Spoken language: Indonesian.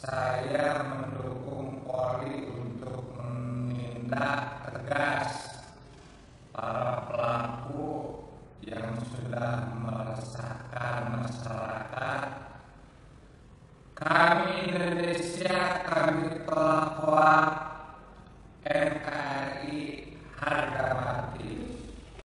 saya mendukung Polri untuk menindak tegas para pelaku yang sudah meresahkan masyarakat. Kami Indonesia kami telah kuat NKRI harga mati.